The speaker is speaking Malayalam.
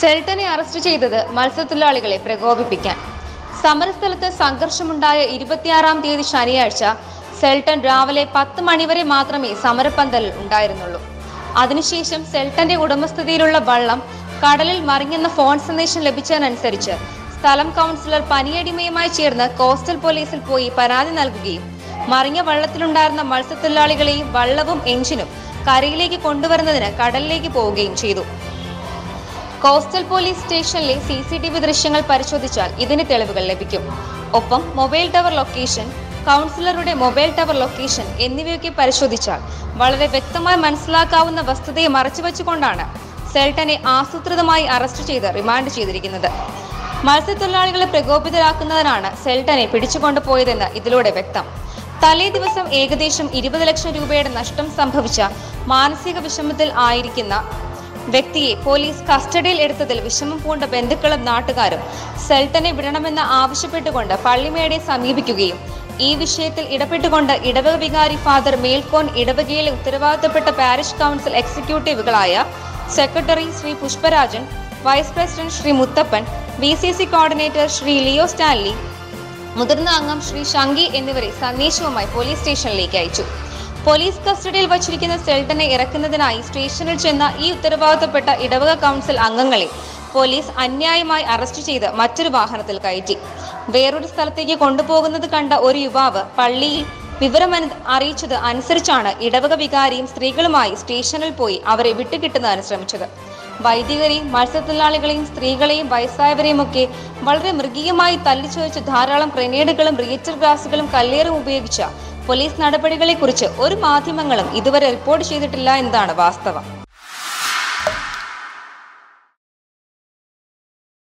സെൽട്ടനെ അറസ്റ്റ് ചെയ്തത് മത്സ്യത്തൊഴിലാളികളെ പ്രകോപിപ്പിക്കാൻ. സമരസ്ഥലത്ത് സംഘർഷമുണ്ടായ ഇരുപത്തിയാറാം തീയതി ശനിയാഴ്ച സെൽട്ടൺ രാവിലെ പത്ത് മണിവരെ മാത്രമേ സമരപ്പന്തലിൽ ഉണ്ടായിരുന്നുള്ളൂ. അതിനുശേഷം സെൽട്ടന്റെ ഉടമസ്ഥതയിലുള്ള വള്ളം കടലിൽ മറിഞ്ഞെന്ന ഫോൺ സന്ദേശം ലഭിച്ചതിനനുസരിച്ച് സ്ഥലം കൗൺസിലർ പനിയടിമയുമായി ചേർന്ന് കോസ്റ്റൽ പോലീസിൽ പോയി പരാതി നൽകുകയും മറിഞ്ഞ വള്ളത്തിലുണ്ടായിരുന്ന മത്സ്യത്തൊഴിലാളികളെയും വള്ളവും എഞ്ചിനും കരയിലേക്ക് കൊണ്ടുവരുന്നതിന് കടലിലേക്ക് പോവുകയും ചെയ്തു. കോസ്റ്റൽ പോലീസ് സ്റ്റേഷനിലെ സി സി ടി വി ദൃശ്യങ്ങൾ പരിശോധിച്ചാൽ ഇതിന് തെളിവുകൾ ലഭിക്കും. ഒപ്പം മൊബൈൽ ടവർ ലൊക്കേഷൻ കൗൺസിലറുടെ മൊബൈൽ ടവർ ലൊക്കേഷൻ എന്നിവയൊക്കെ പരിശോധിച്ചാൽ വളരെ വ്യക്തമായി മനസ്സിലാക്കാവുന്ന വസ്തുതയെ മറച്ചുവെച്ചുകൊണ്ടാണ് സെൽട്ടനെ ആസൂത്രിതമായി അറസ്റ്റ് ചെയ്ത് റിമാൻഡ് ചെയ്തിരിക്കുന്നത്. മത്സ്യത്തൊഴിലാളികളെ പ്രകോപിതരാക്കുന്നതിനാണ് സെൽട്ടനെ പിടിച്ചുകൊണ്ടുപോയതെന്ന് ഇതിലൂടെ വ്യക്തം. തലേ ദിവസം ഏകദേശം ഇരുപത് ലക്ഷം രൂപയുടെ നഷ്ടം സംഭവിച്ച മാനസിക വിഷമത്തിൽ ആയിരിക്കുന്ന വ്യക്തിയെ പോലീസ് കസ്റ്റഡിയിൽ എടുത്തതിൽ വിഷമം പൂണ്ട ബന്ധുക്കളും നാട്ടുകാരും സെൽട്ടനെ വിടണമെന്ന് ആവശ്യപ്പെട്ടുകൊണ്ട് പള്ളിമേടെ സമീപിക്കുകയും ഈ വിഷയത്തിൽ ഇടപെട്ടുകൊണ്ട് ഇടവക വികാരി ഫാദർ മേൽക്കോൻ ഇടവകയിലെ ഉത്തരവാദിത്തപ്പെട്ട parish council എക്സിക്യൂട്ടീവുകളായ secretary Shri Pushparajan vice president Shri Muthappan B C C coordinator Shri Leo Stanley മുതിർന്ന അംഗം ശ്രീ ഷങ്കി എന്നിവരെ സന്ദേശവുമായി പോലീസ് സ്റ്റേഷനിലേക്ക് അയച്ചു. പോലീസ് കസ്റ്റഡിയിൽ വച്ചിരിക്കുന്ന സെൽട്ടനെ ഇറക്കുന്നതിനായി സ്റ്റേഷനിൽ ചെന്ന ഈ ഉത്തരവാദിത്തപ്പെട്ട ഇടവക കൗൺസിൽ അംഗങ്ങളെ പോലീസ് അന്യായമായി അറസ്റ്റ് ചെയ്ത് മറ്റൊരു വാഹനത്തിൽ കയറ്റി. വേറൊരു സ്ഥലത്തേക്ക് കൊണ്ടുപോകുന്നത് കണ്ട ഒരു യുവാവ് പള്ളിയിൽ വിവരം അറിയിച്ചത് അനുസരിച്ചാണ് ഇടവക വികാരിയും സ്ത്രീകളുമായി സ്റ്റേഷനിൽ പോയി അവരെ വിട്ടുകിട്ടുന്നതിന് ശ്രമിച്ചത്. വൈദികരെയും മത്സ്യത്തൊഴിലാളികളെയും സ്ത്രീകളെയും വയസ്സായവരെയും ഒക്കെ വളരെ മൃഗീയമായി തല്ലിച്ചോദിച്ച് ധാരാളം ഗ്രനേഡുകളും റിയേറ്റർ ഗ്ലാസുകളും കല്ലേറും ഉപയോഗിച്ച പോലീസ് നടപടികളെക്കുറിച്ച് ഒരു മാധ്യമങ്ങളും ഇതുവരെ റിപ്പോർട്ട് ചെയ്തിട്ടില്ല എന്നതാണ് വാസ്തവം.